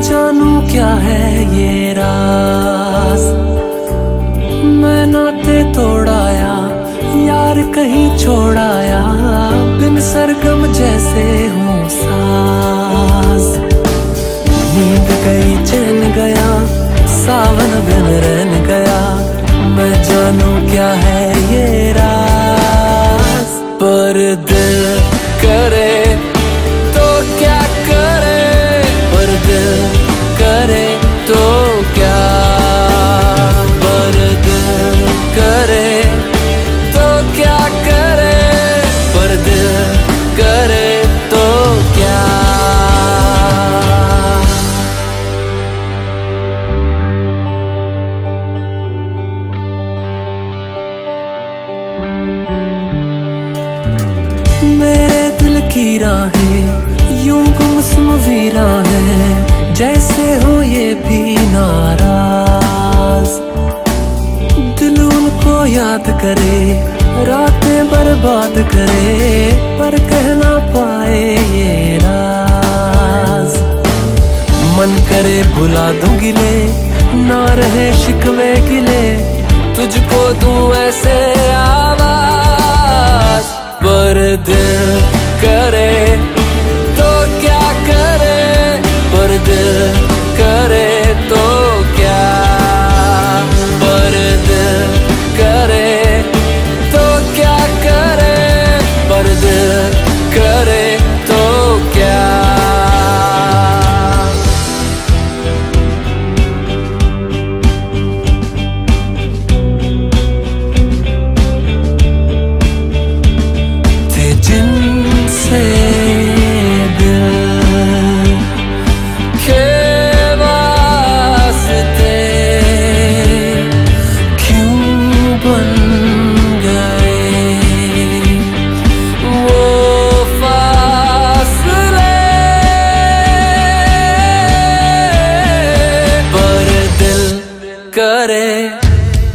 जानू क्या है ये राज? मैं नाते तोड़ाया, यार कहीं छोड़ाया। बिन सरगम जैसे हूँ सास नींद गई, चैन गया, सावन बिन रहन गया। मैं जानू क्या है ये राज? पर दिल करे मेरे दिल की राहें, यूँ गुमसुम वीरा है, जैसे हो ये भी नाराज़। दिल उनको याद करे, रातें बर्बाद करे, पर कह ना पाए ये राज। मन करे बुला दूँ गिले, ना रहे शिकवे गिले, तुझको दूँ ऐसे आवाज़ पर दिल करे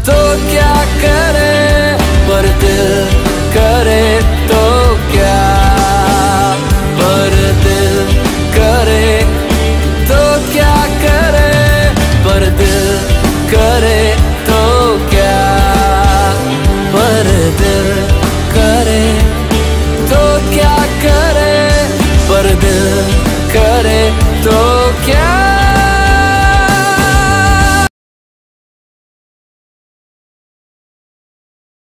तो क्या करे पर दिल करे तो